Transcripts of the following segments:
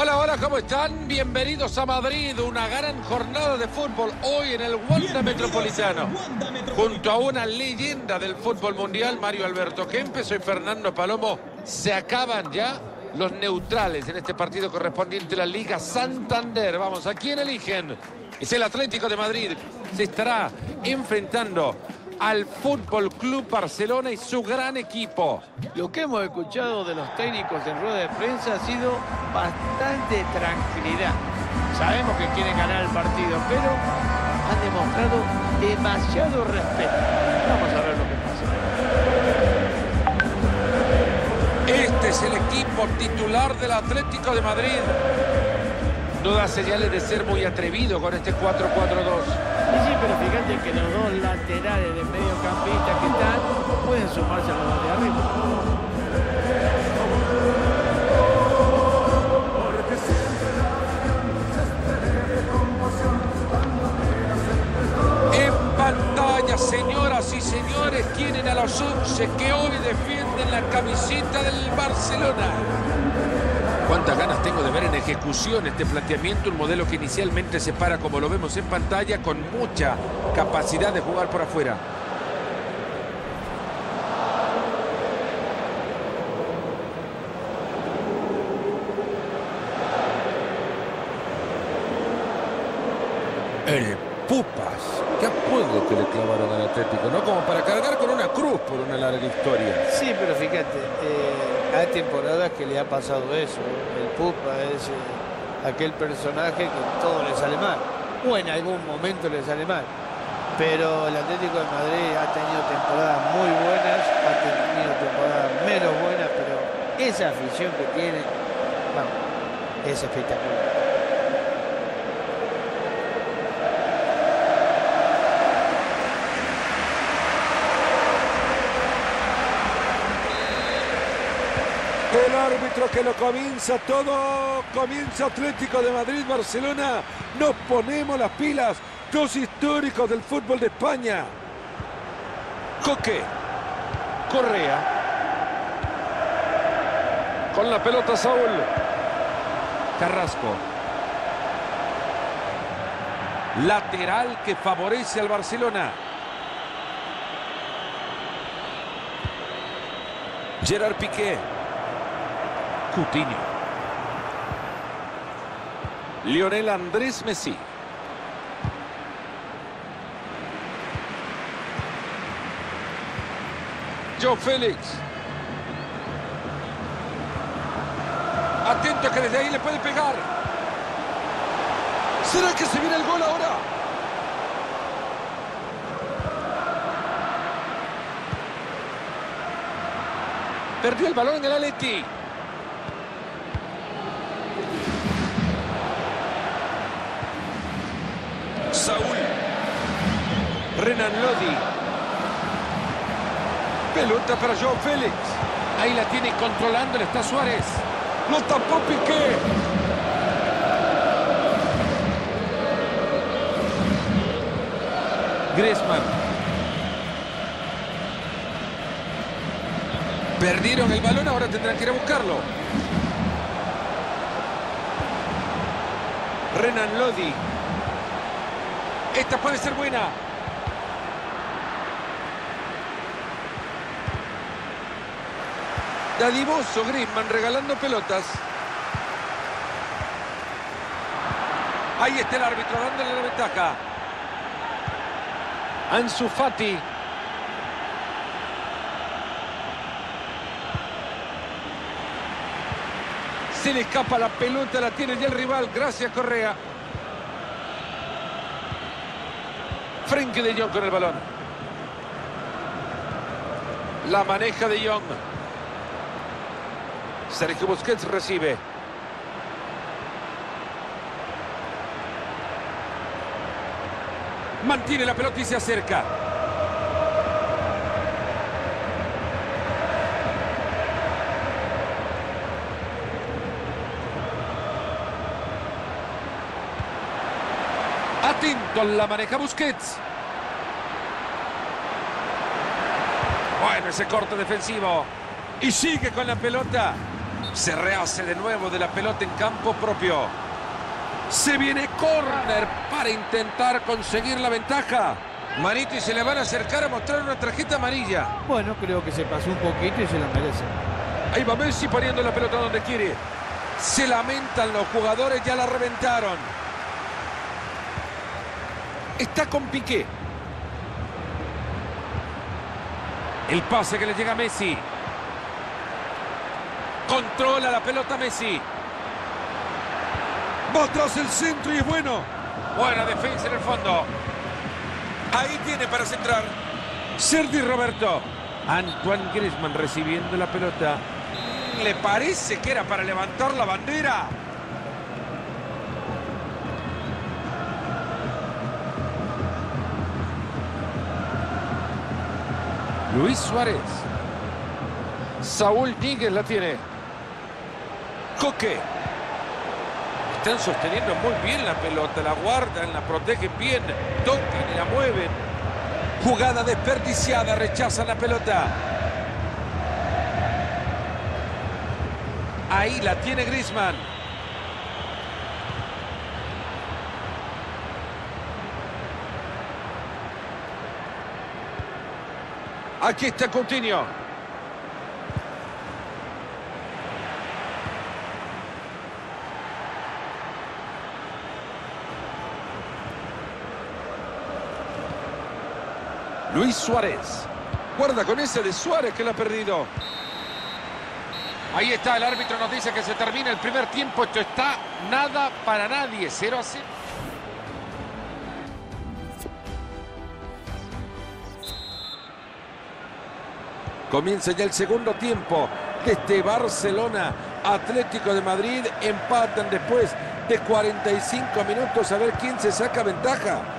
Hola, hola, ¿cómo están? Bienvenidos a Madrid, una gran jornada de fútbol hoy en el Wanda Metropolitano. Junto a una leyenda del fútbol mundial, Mario Alberto Kempes, soy Fernando Palomo. Se acaban ya los neutrales en este partido correspondiente a la Liga Santander. Vamos, ¿a quién eligen? Es el Atlético de Madrid. Se estará enfrentando al Fútbol Club Barcelona y su gran equipo. Lo que hemos escuchado de los técnicos en rueda de prensa ha sido bastante tranquilidad. Sabemos que quieren ganar el partido, pero han demostrado demasiado respeto. Vamos a ver lo que pasa. Este es el equipo titular del Atlético de Madrid. No da señales de ser muy atrevido con este 4-4-2. Sí, pero fíjate que los dos laterales de mediocampista que están pueden sumarse a los de arriba. En pantalla, señoras y señores, tienen a los 11 que hoy defienden la camiseta del Barcelona. Cuántas ganas tengo de ver en ejecución este planteamiento, un modelo que inicialmente se para como lo vemos en pantalla con mucha capacidad de jugar por afuera. El Pupas, qué apodo que le clavaron al Atlético, ¿no? Como para cargar con una cruz por una larga historia. Sí, pero fíjate, eh, hay temporadas que le ha pasado eso. El Pupa es aquel personaje que todo le sale mal. O en algún momento le sale mal. Pero el Atlético de Madrid ha tenido temporadas muy buenas, ha tenido temporadas menos buenas, pero esa afición que tiene, bueno, es espectacular. Árbitro que lo comienza todo, comienza Atlético de Madrid, Barcelona. Nos ponemos las pilas, dos históricos del fútbol de España. Coque, Correa. Con la pelota Saúl. Carrasco. Lateral que favorece al Barcelona. Gerard Piqué. Coutinho. Lionel Andrés Messi. Joe Félix. Atento que desde ahí le puede pegar. ¿Será que se viene el gol ahora? Perdió el balón en el Atleti. Saúl. Renan Lodi. Pelota para Joao Félix. Ahí la tiene controlando, está Suárez. Lo tapó Piqué. Griezmann. Perdieron el balón, ahora tendrán que ir a buscarlo. Renan Lodi. Esta puede ser buena. Dadivoso Griezmann regalando pelotas. Ahí está el árbitro dándole la ventaja. Ansu Fati. Se le escapa la pelota, la tiene ya el rival. Gracias, Correa. Frenkie de Jong con el balón. La maneja de Jong. Sergio Busquets recibe. Mantiene la pelota y se acerca. Atento, la maneja Busquets. Bueno, ese corte defensivo. Y sigue con la pelota. Se rehace de nuevo de la pelota en campo propio. Se viene córner para intentar conseguir la ventaja. Manito y se le van a acercar a mostrar una tarjeta amarilla. Bueno, creo que se pasó un poquito y se la merece. Ahí va Messi poniendo la pelota donde quiere. Se lamentan los jugadores, ya la reventaron. Está con Piqué. El pase que le llega a Messi. Controla la pelota Messi. Va atrás el centro y es bueno. Buena defensa en el fondo. Ahí tiene para centrar. Sergi Roberto. Antoine Griezmann recibiendo la pelota. ¿Le parece que era para levantar la bandera? Luis Suárez. Saúl Níguez la tiene. Coque. Están sosteniendo muy bien la pelota, la guardan, la protegen bien, tocan y la mueven. Jugada desperdiciada, rechazan la pelota. Ahí la tiene Griezmann. Aquí está Coutinho. Luis Suárez. Guarda con ese de Suárez que la ha perdido. Ahí está, el árbitro nos dice que se termina el primer tiempo. Esto está nada para nadie. 0 a 0. Comienza ya el segundo tiempo de este Barcelona Atlético de Madrid. Empatan después de 45 minutos a ver quién se saca ventaja.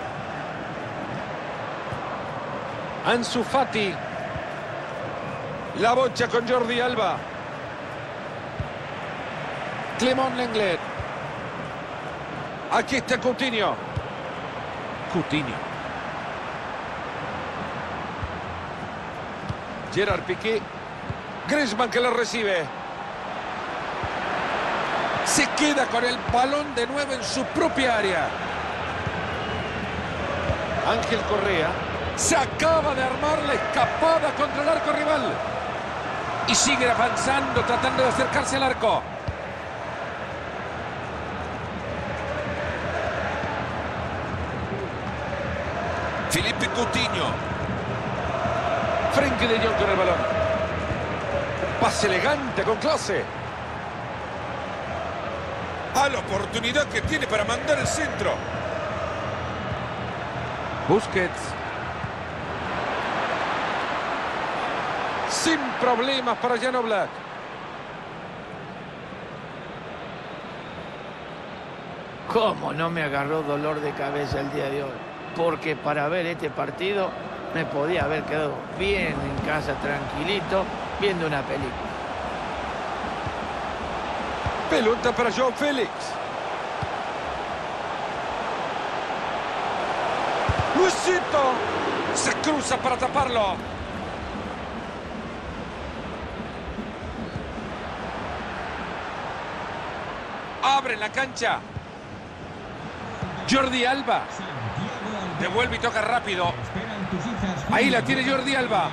Ansu Fati. La bocha con Jordi Alba. Clemón Lenglet. Aquí está Coutinho. Coutinho. Gerard Piqué. Griezmann que lo recibe. Se queda con el balón de nuevo en su propia área. Ángel Correa. Se acaba de armar la escapada contra el arco rival. Y sigue avanzando, tratando de acercarse al arco. Felipe Coutinho. Frenkie de Jong con el balón. Pase elegante con clase. A la oportunidad que tiene para mandar el centro. Busquets. Sin problemas para Jan Oblak. ¿Cómo no me agarró dolor de cabeza el día de hoy? Porque para ver este partido me podía haber quedado bien en casa, tranquilito, viendo una película. Pelota para João Félix. Luisito. Se cruza para taparlo. Abre la cancha. Jordi Alba. Devuelve y toca rápido. Ahí la tiene Jordi Alba.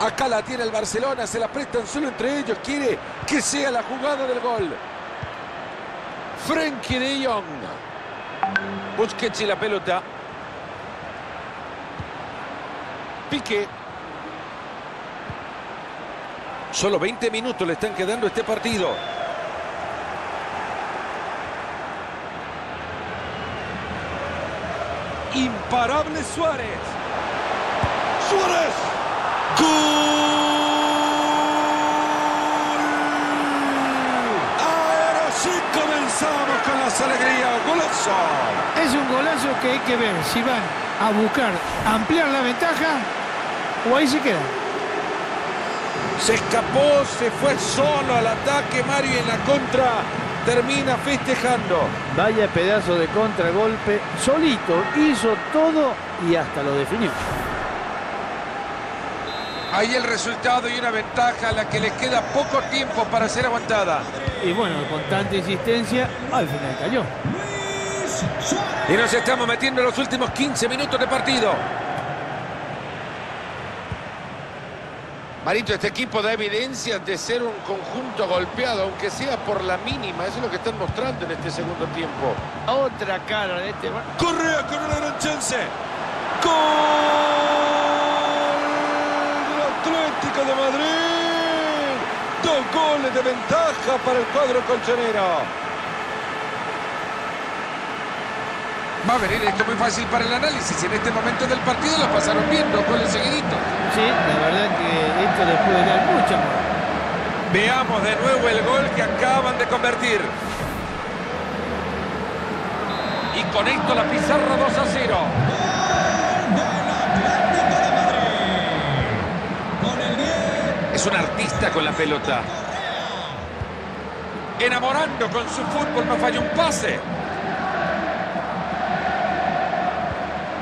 Acá la tiene el Barcelona, se la prestan solo entre ellos. Quiere que sea la jugada del gol. Frenkie de Jong. Busquets y la pelota. Pique. Solo 20 minutos le están quedando a este partido. Imparable Suárez. Suárez. ¡Gol! Ahora sí comenzamos con las alegrías. Golazo. Es un golazo que hay que ver si van a buscar ampliar la ventaja o ahí se quedan. Se escapó, se fue solo al ataque Mario y en la contra termina festejando. Vaya pedazo de contragolpe, solito hizo todo y hasta lo definió. Ahí el resultado y una ventaja a la que le queda poco tiempo para ser aguantada. Y bueno, con tanta insistencia, al final cayó. Y nos estamos metiendo en los últimos 15 minutos de partido. Marito, este equipo da evidencias de ser un conjunto golpeado, aunque sea por la mínima. Eso es lo que están mostrando en este segundo tiempo. Otra cara de este... Correa con una gran chance. ¡Gol! Atlético de Madrid. Dos goles de ventaja para el cuadro colchonero. Va a venir esto muy fácil para el análisis. En este momento del partido lo pasaron bien, dos goles seguiditos. Sí, la verdad que esto les puede dar mucha moral. Veamos de nuevo el gol que acaban de convertir. Y con esto la pizarra 2 a 0. Es un artista con la pelota. Enamorando con su fútbol, no falla un pase.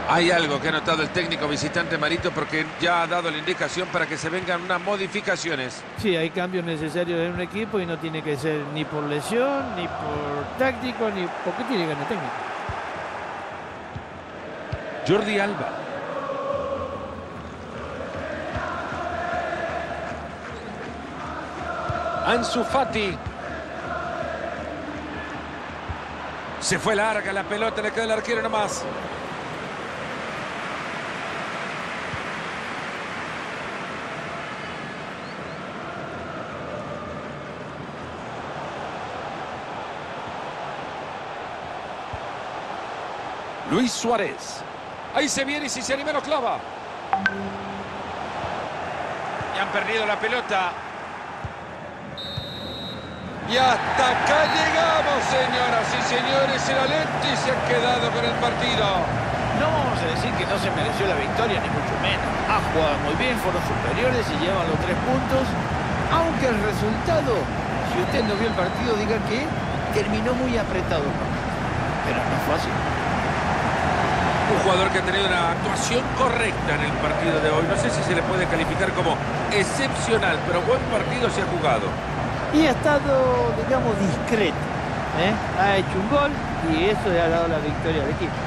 Hay algo que ha notado el técnico visitante Marito porque ya ha dado la indicación para que se vengan unas modificaciones. Sí, hay cambios necesarios en un equipo y no tiene que ser ni por lesión, ni por táctico, ni porque tiene ganas técnico. Jordi Alba. Ansu Fati. Se fue larga la pelota, le queda el arquero nomás. Luis Suárez. Ahí se viene y si se anima lo clava. Y han perdido la pelota. Y hasta acá llegamos, señoras y señores. El Alenti se ha quedado con el partido. No vamos a decir que no se mereció la victoria, ni mucho menos. Ha jugado muy bien, fueron superiores y llevan los tres puntos. Aunque el resultado, si usted no vio el partido, diga que terminó muy apretado. Pero no es fácil. Un jugador que ha tenido una actuación correcta en el partido de hoy. No sé si se le puede calificar como excepcional, pero buen partido se ha jugado. Y ha estado, digamos, discreto. ¿eh? Ha hecho un gol y eso le ha dado la victoria al equipo.